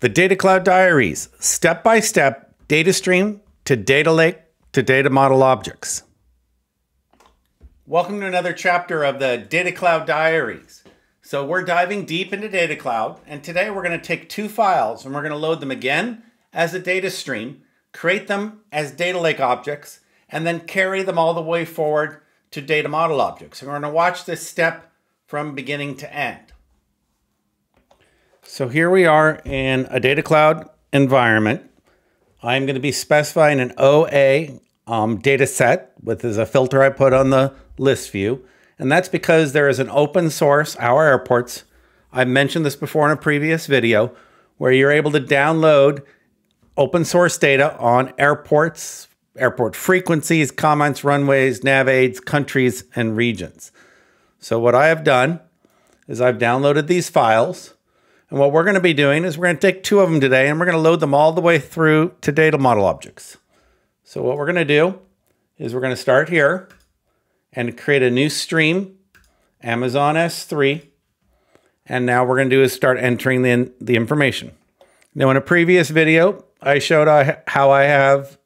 The Data Cloud Diaries, step-by-step data stream to data lake to data model objects. Welcome to another chapter of the Data Cloud Diaries. So we're diving deep into Data Cloud, and today we're going to take two files and we're going to load them again as a data stream, create them as data lake objects, and then carry them all the way forward to data model objects. And we're going to watch this step from beginning to end. So here we are in a data cloud environment. I'm going to be specifying an OA um, data set with as a filter I put on the list view. And that's because there is an open source, OurAirports. I mentioned this before in a previous video, where you're able to download open source data on airports, airport frequencies, comments, runways, nav aids, countries, and regions. So what I have done is I've downloaded these files and what we're going to be doing is we're going to take two of them today and we're going to load them all the way through to data model objects. So what we're going to do is we're going to start here and create a new stream, Amazon S3. And now we're going to do is start entering the, the information. Now in a previous video, I showed how I have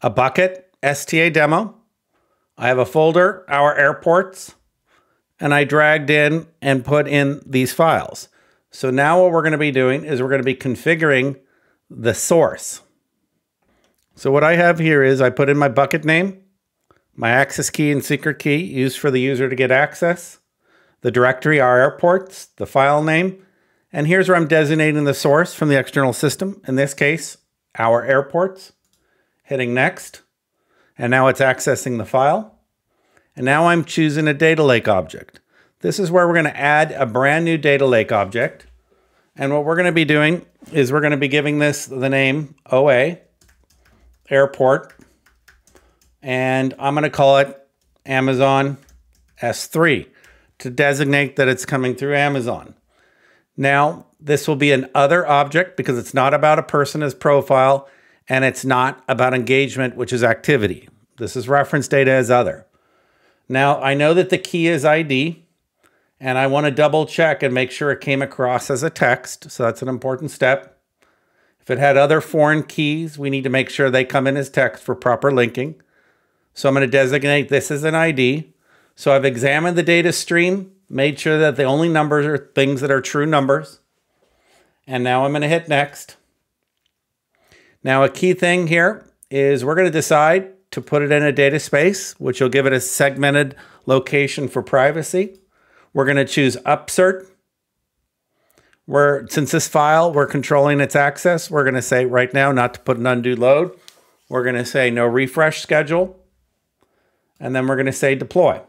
a bucket, STA demo. I have a folder, our airports, and I dragged in and put in these files. So now what we're going to be doing is we're going to be configuring the source. So what I have here is I put in my bucket name, my access key and secret key used for the user to get access, the directory, our airports, the file name, and here's where I'm designating the source from the external system, in this case, our airports. Hitting next, and now it's accessing the file. And now I'm choosing a data lake object. This is where we're going to add a brand new data lake object. And what we're going to be doing is we're going to be giving this the name OA, airport, and I'm going to call it Amazon S3 to designate that it's coming through Amazon. Now, this will be an other object because it's not about a person as profile and it's not about engagement, which is activity. This is reference data as other. Now, I know that the key is ID, and I want to double check and make sure it came across as a text. So that's an important step. If it had other foreign keys, we need to make sure they come in as text for proper linking. So I'm going to designate this as an ID. So I've examined the data stream, made sure that the only numbers are things that are true numbers. And now I'm going to hit next. Now a key thing here is we're going to decide to put it in a data space, which will give it a segmented location for privacy. We're going to choose upsert. We're, since this file, we're controlling its access, we're going to say right now not to put an undo load. We're going to say no refresh schedule. And then we're going to say deploy.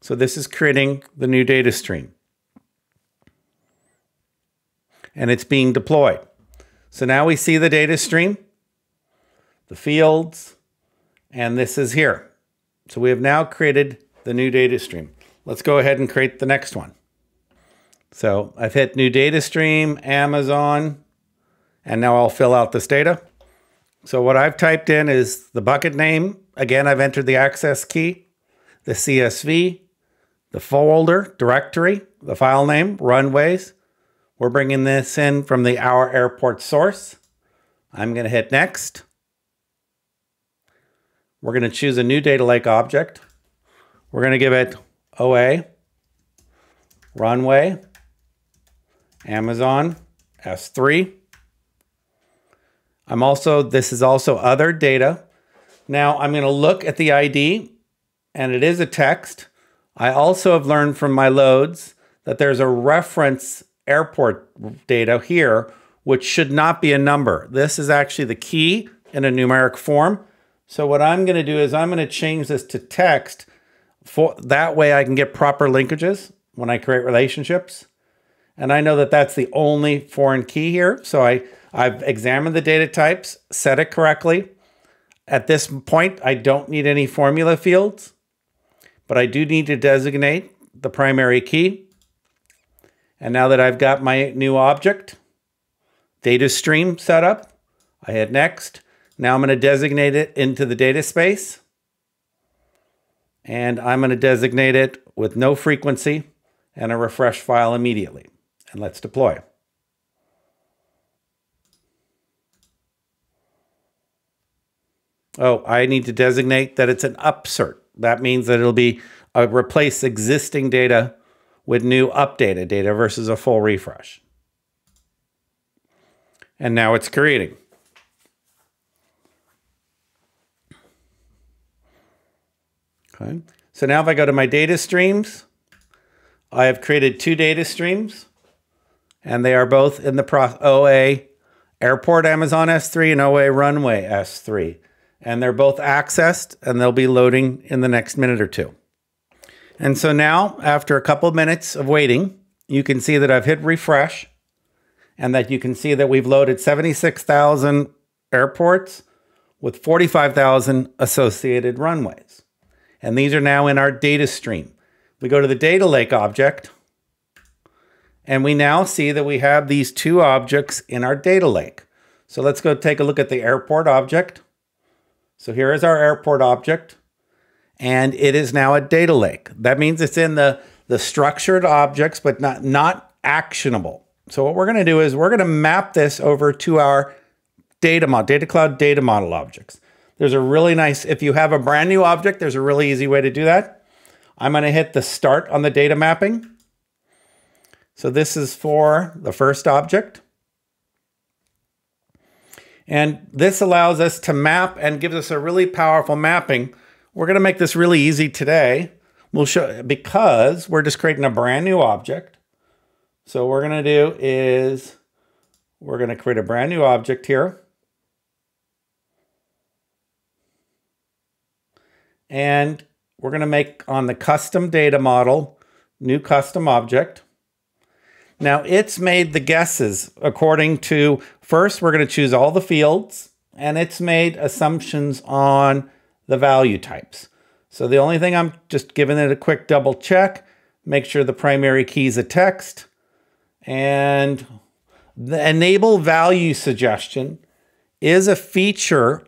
So this is creating the new data stream. And it's being deployed. So now we see the data stream, the fields, and this is here. So we have now created the new data stream. Let's go ahead and create the next one. So I've hit new data stream, Amazon, and now I'll fill out this data. So what I've typed in is the bucket name. Again, I've entered the access key, the CSV, the folder, directory, the file name, runways. We're bringing this in from the Our Airport source. I'm going to hit next. We're going to choose a new data lake object. We're going to give it OA, Runway, Amazon, S3. I'm also, this is also other data. Now I'm going to look at the ID and it is a text. I also have learned from my loads that there's a reference airport data here, which should not be a number. This is actually the key in a numeric form. So what I'm going to do is I'm going to change this to text for that way I can get proper linkages when I create relationships. And I know that that's the only foreign key here. So I, I've examined the data types, set it correctly. At this point, I don't need any formula fields, but I do need to designate the primary key. And now that I've got my new object, data stream set up, I hit next. Now I'm going to designate it into the data space and I'm going to designate it with no frequency and a refresh file immediately. And let's deploy. Oh, I need to designate that it's an upsert. That means that it'll be uh, replace existing data with new updated data versus a full refresh. And now it's creating. Okay. So now if I go to my data streams, I have created two data streams and they are both in the pro OA Airport Amazon S3 and OA Runway S3. And they're both accessed and they'll be loading in the next minute or two. And so now, after a couple of minutes of waiting, you can see that I've hit refresh and that you can see that we've loaded 76,000 airports with 45,000 associated runways. And these are now in our data stream. We go to the data lake object and we now see that we have these two objects in our data lake. So let's go take a look at the airport object. So here is our airport object and it is now a data lake. That means it's in the, the structured objects, but not, not actionable. So what we're going to do is we're going to map this over to our data model, data cloud data model objects. There's a really nice, if you have a brand new object, there's a really easy way to do that. I'm going to hit the start on the data mapping. So this is for the first object. And this allows us to map and gives us a really powerful mapping we're going to make this really easy today. We'll show because we're just creating a brand new object. So what we're going to do is we're going to create a brand new object here. And we're going to make on the custom data model, new custom object. Now it's made the guesses according to, first we're going to choose all the fields and it's made assumptions on the value types. So the only thing I'm just giving it a quick double check, make sure the primary key is a text and the enable value suggestion is a feature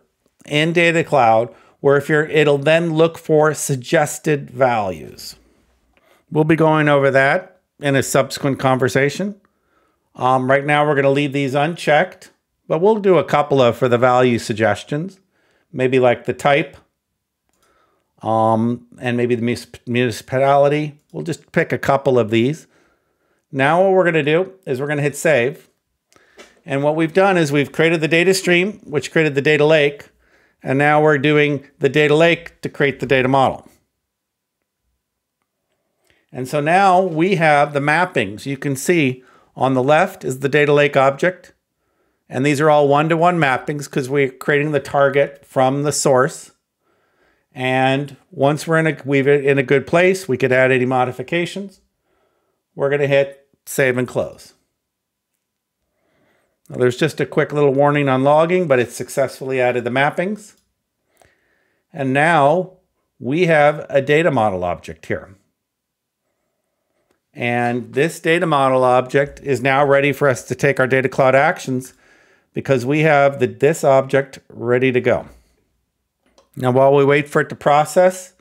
in Data Cloud where if you're, it'll then look for suggested values. We'll be going over that in a subsequent conversation. Um, right now, we're going to leave these unchecked, but we'll do a couple of for the value suggestions. Maybe like the type um, and maybe the municipality. We'll just pick a couple of these. Now what we're going to do is we're going to hit save. And what we've done is we've created the data stream, which created the data lake. And now we're doing the data lake to create the data model. And so now we have the mappings. You can see on the left is the data lake object. And these are all one-to-one -one mappings because we're creating the target from the source. And once we're in a, we've in a good place, we could add any modifications. We're going to hit save and close. Now, there's just a quick little warning on logging, but it's successfully added the mappings. And now we have a data model object here. And this data model object is now ready for us to take our data cloud actions because we have the, this object ready to go. Now while we wait for it to process,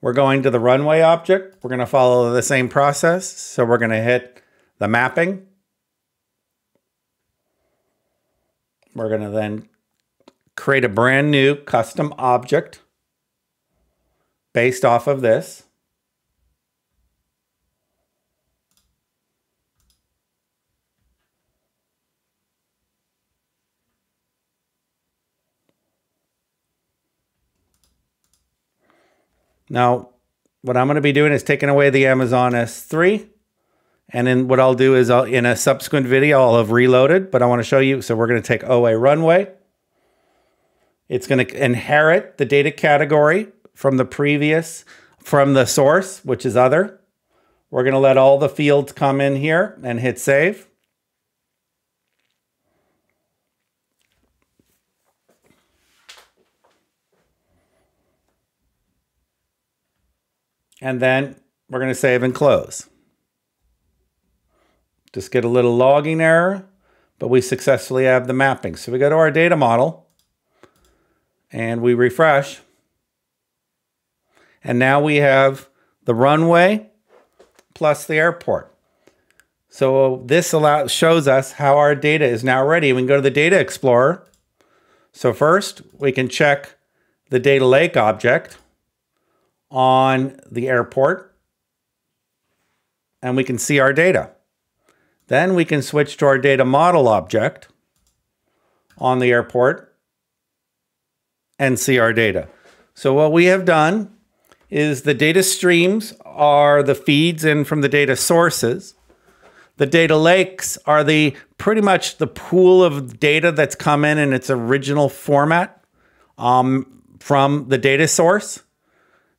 we're going to the runway object. We're going to follow the same process. So we're going to hit the mapping. We're going to then create a brand new custom object based off of this. Now, what I'm going to be doing is taking away the Amazon S3. And then what I'll do is I'll, in a subsequent video, I'll have reloaded, but I want to show you. So we're going to take OA runway. It's going to inherit the data category from the previous, from the source, which is other. We're going to let all the fields come in here and hit save. and then we're going to save and close. Just get a little logging error, but we successfully have the mapping. So we go to our data model and we refresh. And now we have the runway plus the airport. So this allows, shows us how our data is now ready. We can go to the Data Explorer. So first, we can check the data lake object on the airport and we can see our data. Then we can switch to our data model object on the airport and see our data. So what we have done is the data streams are the feeds in from the data sources. The data lakes are the pretty much the pool of data that's come in in its original format um, from the data source.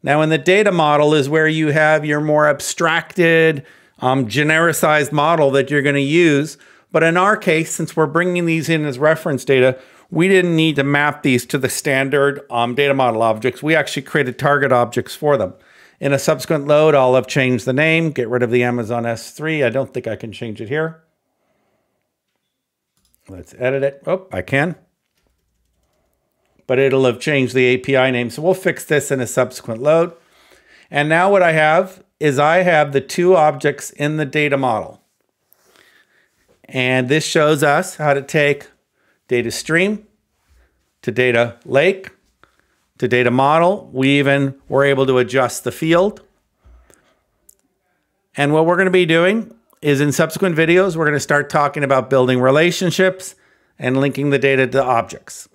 Now, in the data model is where you have your more abstracted, um, genericized model that you're going to use. But in our case, since we're bringing these in as reference data, we didn't need to map these to the standard um, data model objects. We actually created target objects for them. In a subsequent load, I'll have changed the name, get rid of the Amazon S3. I don't think I can change it here. Let's edit it. Oh, I can. But it'll have changed the API name. So we'll fix this in a subsequent load. And now what I have is I have the two objects in the data model. And this shows us how to take data stream to data lake to data model. We even were able to adjust the field. And what we're going to be doing is in subsequent videos, we're going to start talking about building relationships and linking the data to objects.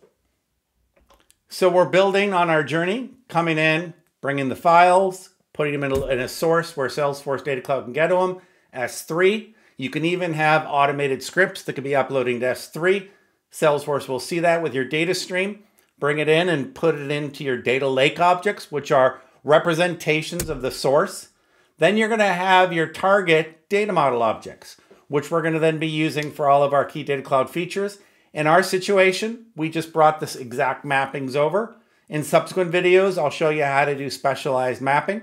So we're building on our journey, coming in, bringing the files, putting them in a, in a source where Salesforce Data Cloud can get to them, S3. You can even have automated scripts that can be uploading to S3. Salesforce will see that with your data stream, bring it in and put it into your data lake objects, which are representations of the source. Then you're going to have your target data model objects, which we're going to then be using for all of our key data cloud features. In our situation, we just brought this exact mappings over. In subsequent videos, I'll show you how to do specialized mapping.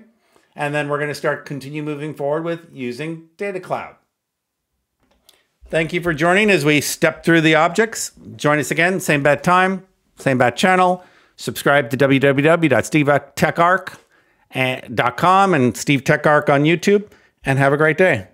And then we're going to start continue moving forward with using Data Cloud. Thank you for joining as we step through the objects. Join us again, same bad time, same bad channel. Subscribe to www.stevetecharc.com eh, and Steve Tech Arc on YouTube, and have a great day.